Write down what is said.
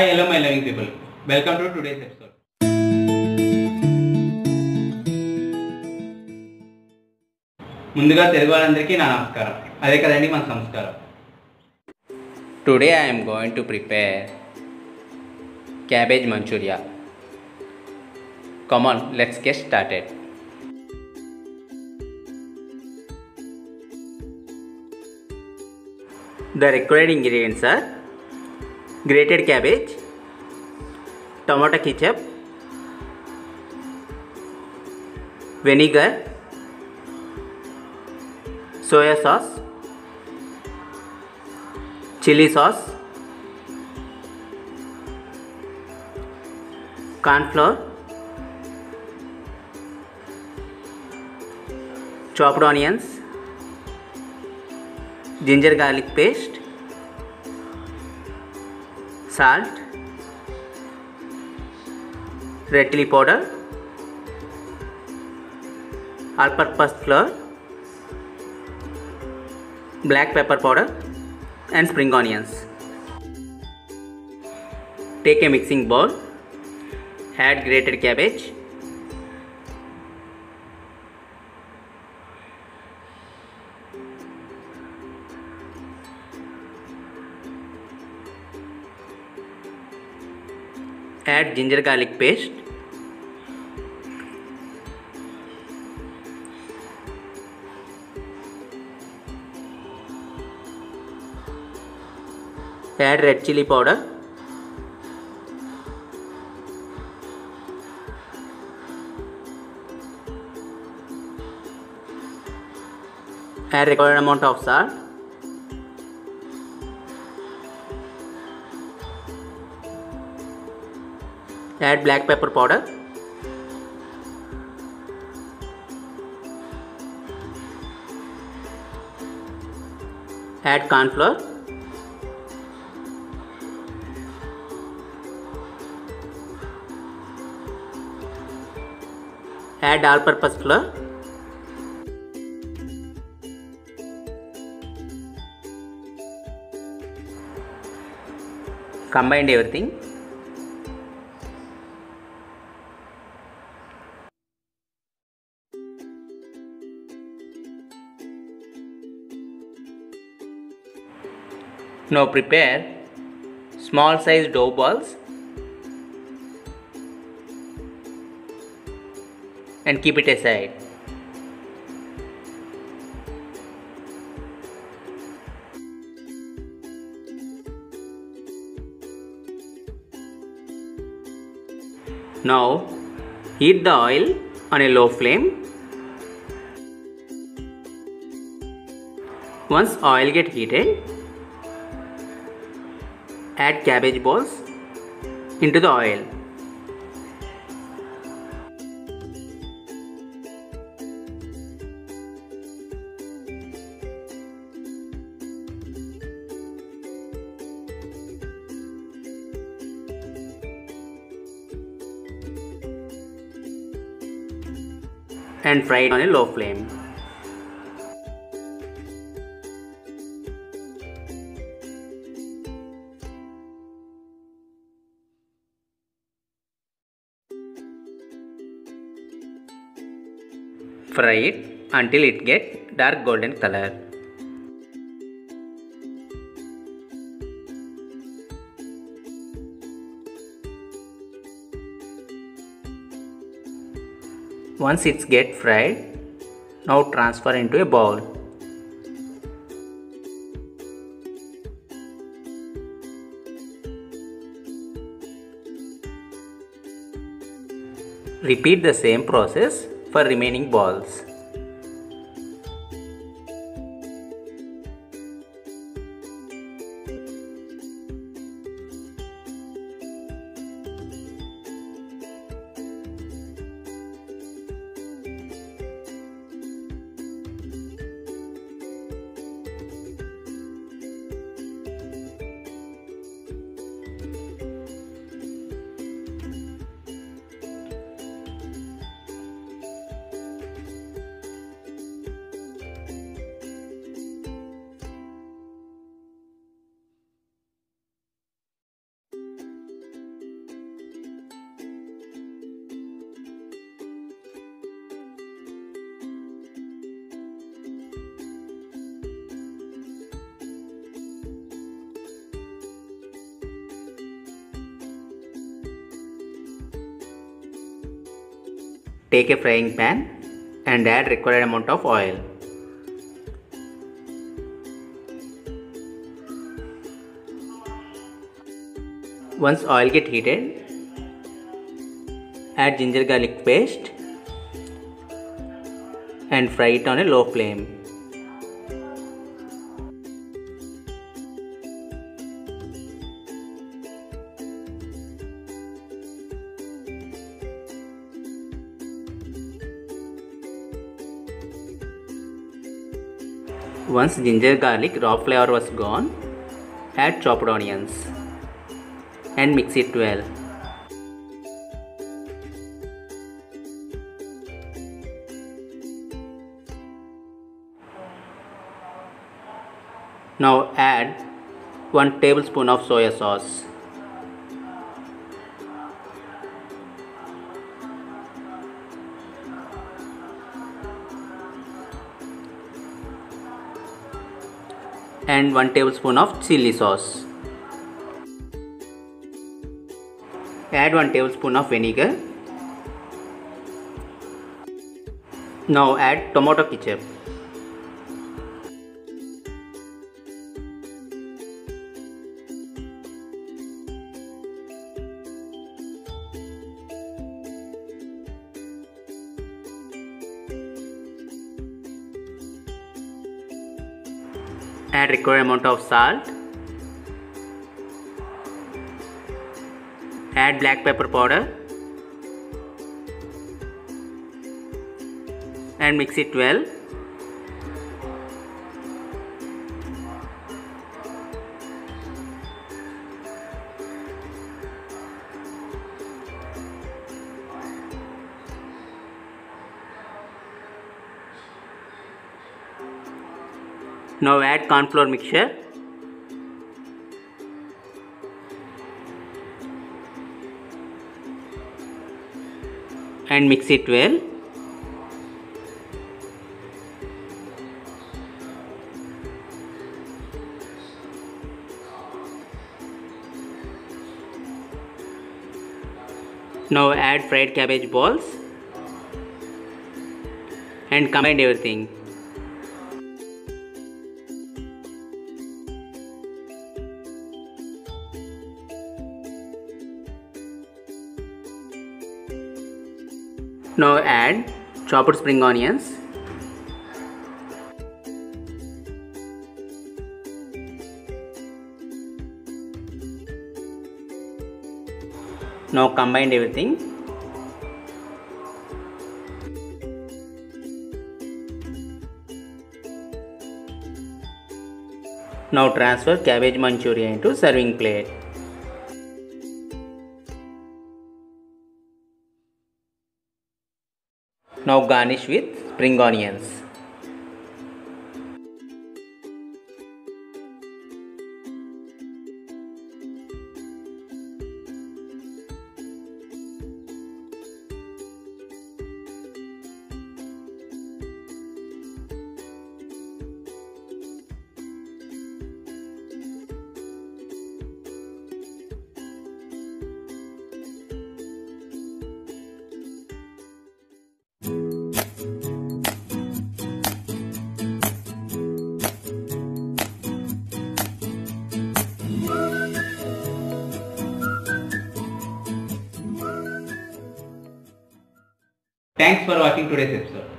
Hi, hello my loving people. Welcome to today's episode. ముందుగా తెలుగు వాళ్ళందరికీ నా నమస్కారం అదే కదండి మన సంస్కారం today I'm going to prepare cabbage Manchuria come on let's get started the required ingredients are grated cabbage tomato ketchup vinegar soya sauce chilli sauce cornflour chopped onions ginger garlic paste salt, red chili powder, all purpose flour, black pepper powder, and spring onions. Take a mixing bowl, add grated cabbage, add ginger garlic paste add red chili powder add required amount of salt add black pepper powder add corn flour add all purpose flour combine everything Now prepare small size dough balls and keep it aside. Now heat the oil on a low flame. Once oil get heated, add cabbage balls into the oil. And fry it on a low flame. Fry it until it get dark golden color. Once it's get fried, now transfer into a bowl. Repeat the same process for remaining balls. Take a frying pan and add required amount of oil. Once oil get heated, add ginger garlic paste and fry it on a low flame. Once ginger garlic raw flavor was gone, add chopped onions and mix it well. Now add 1 tablespoon of soya sauce. And 1 tablespoon of chili sauce. Add 1 tablespoon of vinegar. Now add tomato ketchup. Add required amount of salt. Add black pepper powder. And mix it well Now add corn flour mixture. And mix it well. Now add fried cabbage balls and combine everything. Now add chopped spring onions. Now combine everything. Now transfer cabbage manchurian into serving plate. Now garnish with spring onions. Thanks for watching today's episode.